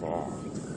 five, six,